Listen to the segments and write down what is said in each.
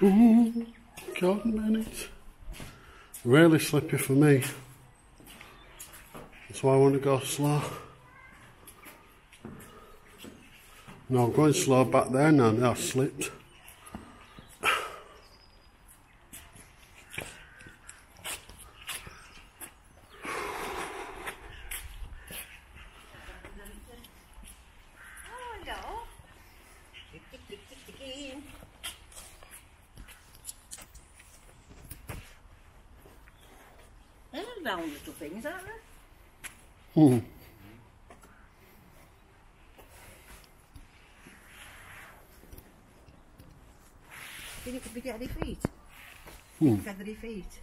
Ooh, God, minute. Really slippy for me. That's why I want to go slow. No, I'm going slow back there now. Now I've slipped. They're little things, aren't they? Hmm. Think it could be getting feet? Hmm. Feathery feet.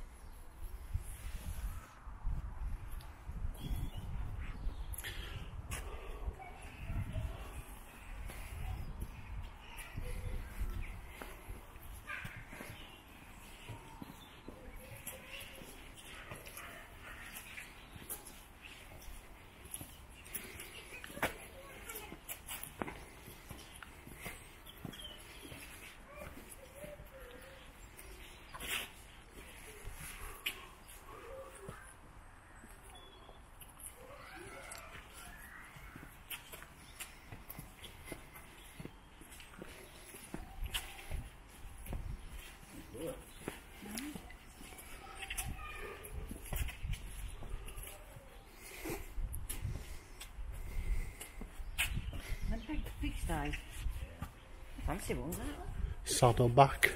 Fancy ones, aren't they? Saddleback.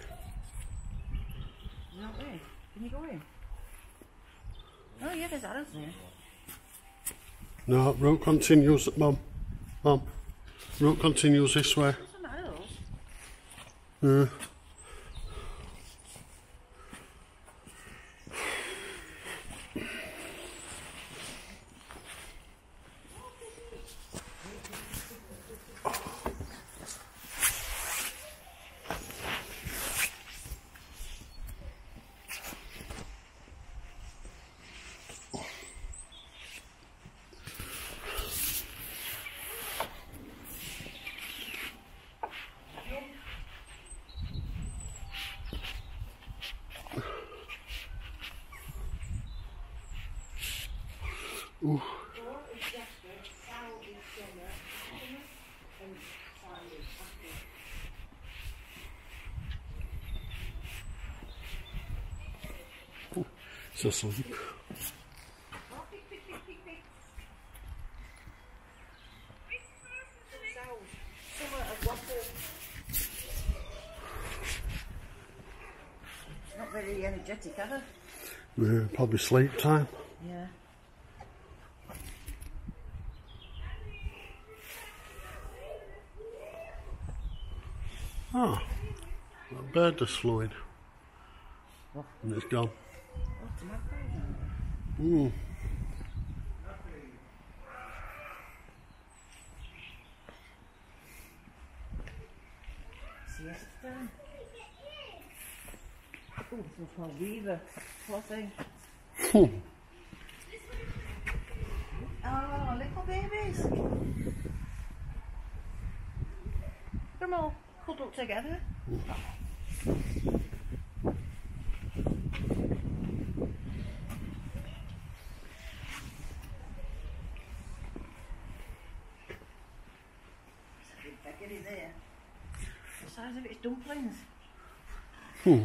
Not there. Can you go in? Oh yeah, there's arrows there. No, route continues, Mum. Mum. Route continues this way. There's some arrows. Yeah. Ooh. It's asleep. Not very energetic, are Yeah, probably sleep time. Yeah. Oh, that bird just flew in. And it's gone. Mm. Oh, this one's called Weaver. Poor thing. Oh, little babies. They're all cuddled together. There's a big beggarly there. The size of its dumplings. Hmm.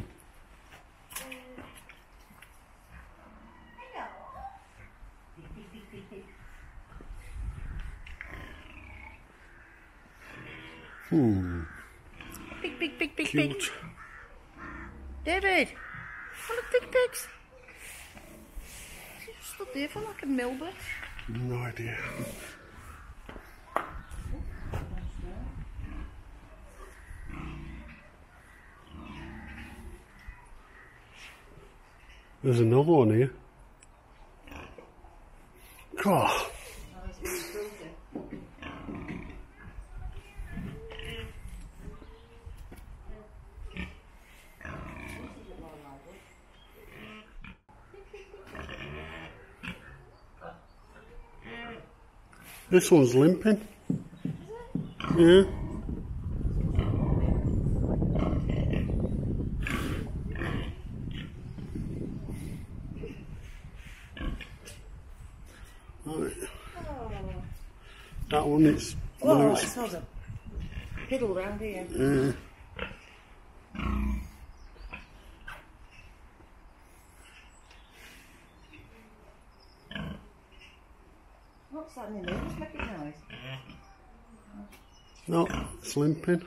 There for like a. No idea. There's another one here. God. This one's limping. Yeah. Right. Oh. That one is. Oh, it smells a piddle round here. Yeah. That in there? Just noise. No, it's limping.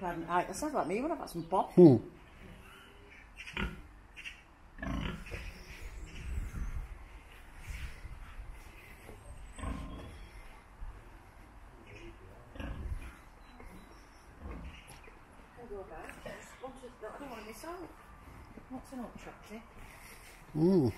Pardon, aye, that sounds like me when I've got some pop. Hmm. I'll go back. I don't want to miss out. What's an? Mm.